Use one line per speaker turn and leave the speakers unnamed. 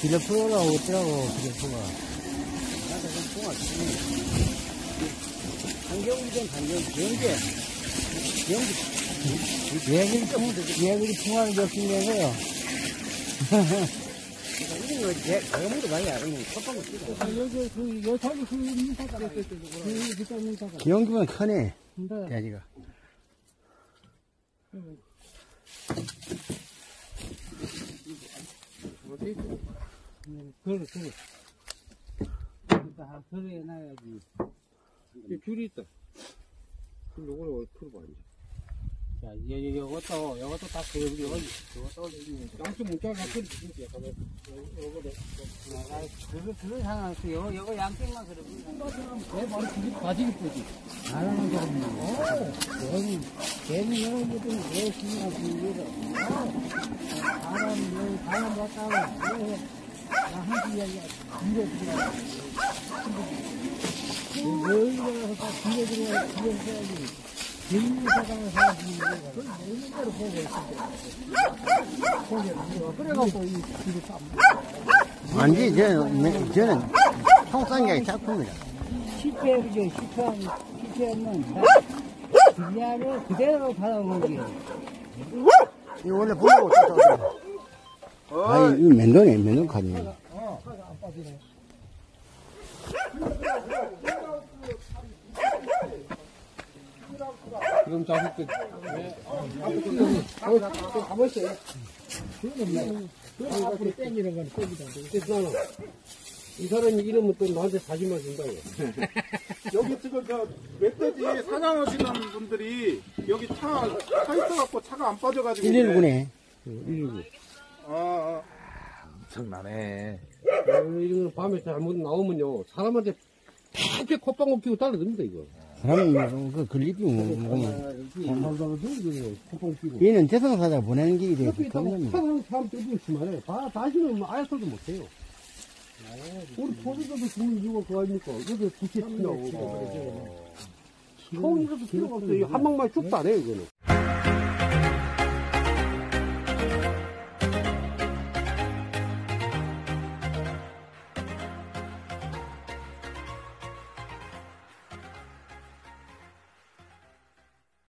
기력프가 어쩌라고, 기력프가.
나도 좀 통화 한경기전 한경 경제 경제
얘들이 풍, 얘들이 풍화를 겹친다는 거요.
이런 거 제, 아무도 많이 알아요. 컵방울 쓰고.
여기, 그, 요 자기 그 문사가. 그, 그쪽 문사가.
기온기면 크네, 돼지가.
어디
그래. 그러니까, 그래 해놔야지.
이 귤이 있다. 귤 요거를 풀어봐, 이제.
자, 요, 요, 요것도, 요것도 다 여기. 요것도,
양쪽 문자가 큰 진짜 가면 요거를
나가, 그거, 그런 상황에서 요, 요거 양쪽만 그러고. 내 머리 뒤집어 가지고 뿌지. 안 하는 게 없네. 걔는, 걔는 것들은 왜 신경 쓰는 거다. 사람, 뭐, 사람 왔다가, 왜, 나 보고 이
완전히 저는, 저는 통상경이 작품이다.
실패, 그죠? 실패한, 실패하면, 분야를 그대로 받아오는 게.
이거 원래 보려고 쫓 아니, 이거 맨동이야, 맨동칸이.
어, 안 빠지네. 그럼 잡을 때. 가보세요.
앞으로 땡기는 건 거기다.
이 사람이 이러면 또 나한테 사진만 준다고.
여기 지금 저 멧돼지 사냥하시는 분들이 여기 차, 차 있어갖고 차가 안 빠져가지고.
119네.
119. 어, 어,
엄청나네.
어, 이런 밤에 잘못 나오면요 사람한테 팍팍 콧방울 끼고 달라듭니다 이거.
사람은 그
걸리죠. 음, 아, 아, 콧방울 끼고.
얘는 재산사자 보내는 길이 되게
옆에 있다고
겁니다.
사람 사람 뜯고 있으면 해. 다- 다시는 뭐 알아서도 못해요. 우리 포도도 죽는 이유가 그거 아닙니까? 이거 부채 치냐고. 총이라도 어. 필요가 없어요. 한 방만 쭉 따네 이거는.